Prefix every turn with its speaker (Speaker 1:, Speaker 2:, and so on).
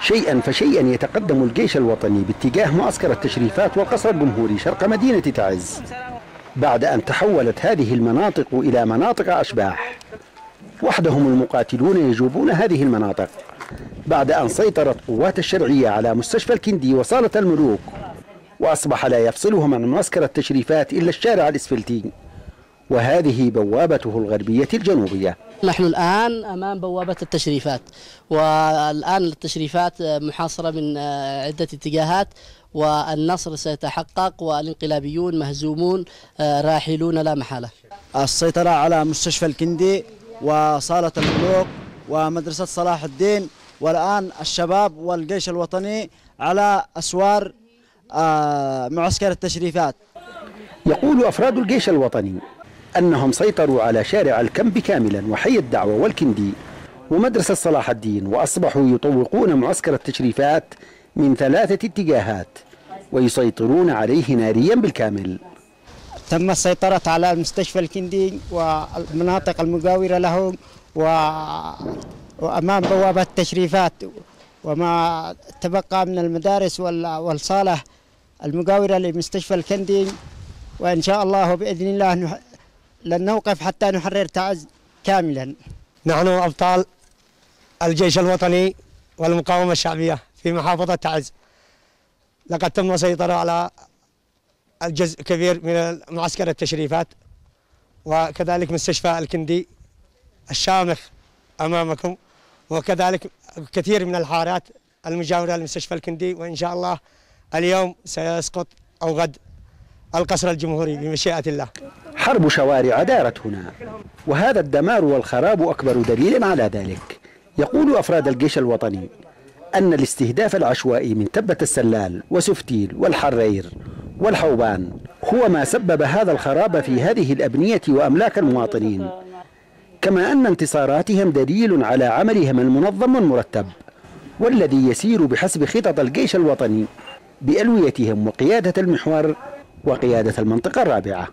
Speaker 1: شيئا فشيئا يتقدم الجيش الوطني باتجاه معسكر التشريفات والقصر الجمهوري شرق مدينة تعز بعد أن تحولت هذه المناطق إلى مناطق أشباح. وحدهم المقاتلون يجوبون هذه المناطق بعد أن سيطرت قوات الشرعية على مستشفى الكندي وصالة الملوك وأصبح لا يفصلهم عن معسكر التشريفات إلا الشارع الإسفلتي. وهذه بوابته الغربية الجنوبية.
Speaker 2: نحن الآن أمام بوابة التشريفات والآن التشريفات محاصرة من عدة اتجاهات والنصر سيتحقق والانقلابيون مهزومون راحلون لا محالة.
Speaker 3: السيطرة على مستشفى الكندي وصالة الملوك ومدرسة صلاح الدين والآن الشباب والجيش الوطني على أسوار معسكر التشريفات.
Speaker 1: يقول أفراد الجيش الوطني أنهم سيطروا على شارع الكمب كاملا وحي الدعوة والكندي ومدرسة صلاح الدين وأصبحوا يطوقون معسكر التشريفات من ثلاثة اتجاهات ويسيطرون عليه ناريا بالكامل.
Speaker 4: تم السيطرة على المستشفى الكندي والمناطق المجاورة له و... وأمام بوابة التشريفات وما تبقى من المدارس والصالة المجاورة لمستشفى الكندي. وإن شاء الله بإذن الله لن نوقف حتى نحرر تعز كاملا.
Speaker 5: نحن أبطال الجيش الوطني والمقاومة الشعبية في محافظة تعز. لقد تم السيطرة على الجزء كبير من معسكر التشريفات وكذلك مستشفى الكندي الشامخ أمامكم وكذلك كثير من الحارات المجاورة لمستشفى الكندي. وإن شاء الله اليوم سيسقط أو غد القصر الجمهوري بمشيئة الله.
Speaker 1: حرب شوارع دارت هنا. وهذا الدمار والخراب أكبر دليل على ذلك. يقول أفراد الجيش الوطني أن الاستهداف العشوائي من تبة السلال وسفتيل والحرير والحوبان هو ما سبب هذا الخراب في هذه الأبنية وأملاك المواطنين. كما أن انتصاراتهم دليل على عملهم المنظم والمرتب والذي يسير بحسب خطط الجيش الوطني بألويتهم وقيادة المحور وقيادة المنطقة الرابعة.